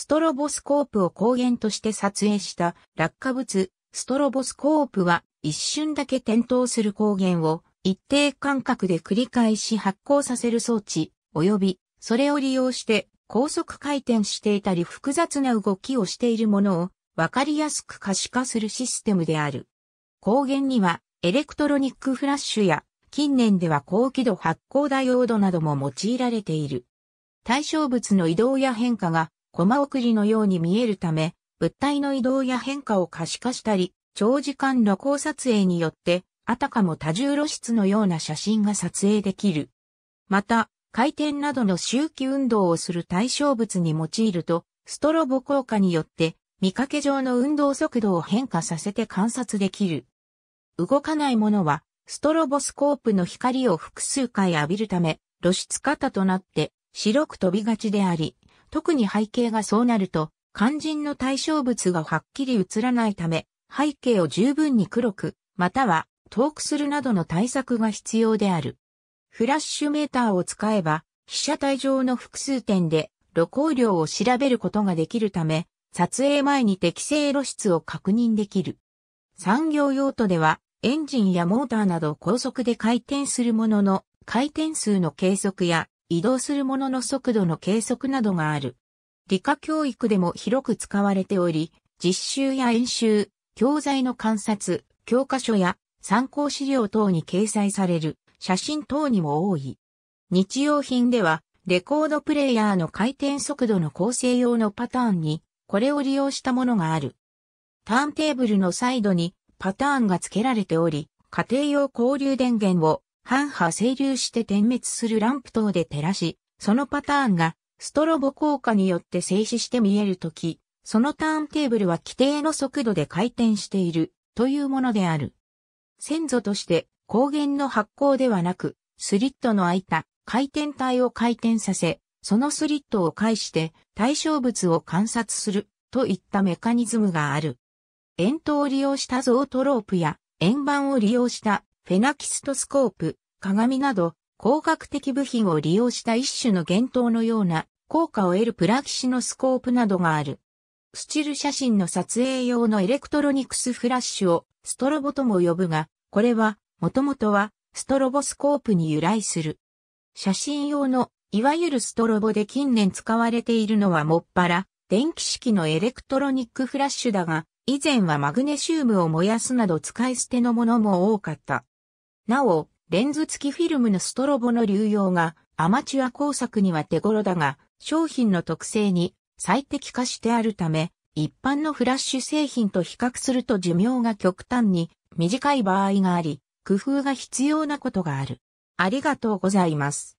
ストロボスコープを光源として撮影した落下物、ストロボスコープは一瞬だけ点灯する光源を一定間隔で繰り返し発光させる装置、及びそれを利用して高速回転していたり複雑な動きをしているものをわかりやすく可視化するシステムである。光源にはエレクトロニックフラッシュや近年では高輝度発光ダイオードなども用いられている。対象物の移動や変化がコマ送りのように見えるため、物体の移動や変化を可視化したり、長時間露光撮影によって、あたかも多重露出のような写真が撮影できる。また、回転などの周期運動をする対象物に用いると、ストロボ効果によって見かけ上の運動速度を変化させて観察できる。動かないものは、ストロボスコープの光を複数回浴びるため、露出型となって白く飛びがちであり、特に背景がそうなると、肝心の対象物がはっきり映らないため、背景を十分に黒く、または遠くするなどの対策が必要である。フラッシュメーターを使えば、被写体上の複数点で露光量を調べることができるため、撮影前に適正露出を確認できる。産業用途では、エンジンやモーターなど高速で回転するものの回転数の計測や移動するものの速度の計測などがある。理科教育でも広く使われており、実習や演習、教材の観察、教科書や参考資料等に掲載される写真等にも多い。日用品では、レコードプレイヤーの回転速度の構成用のパターンに、これを利用したものがある。ターンテーブルのサイドにパターンが付けられており、家庭用交流電源を半波整流して点滅するランプ等で照らし、そのパターンがストロボ効果によって静止して見えるとき、そのターンテーブルは規定の速度で回転しているというものである。先祖として光源の発光ではなく、スリットの開いた回転体を回転させ、そのスリットを介して対象物を観察するといったメカニズムがある。円筒を利用したゾートロープや円盤を利用したフェナキストスコープ、鏡など、光学的部品を利用した一種の幻灯のような効果を得るプラキシノスコープなどがある。スチル写真の撮影用のエレクトロニクスフラッシュをストロボとも呼ぶが、これは、もともとはストロボスコープに由来する。写真用のいわゆるストロボで近年使われているのはもっぱら電気式のエレクトロニックフラッシュだが、以前はマグネシウムを燃やすなど使い捨てのものも多かった。なお、レンズ付きフィルムのストロボの流用がアマチュア工作には手頃だが、商品の特性に最適化してあるため、一般のフラッシュ製品と比較すると寿命が極端に短い場合があり、工夫が必要なことがある。ありがとうございます。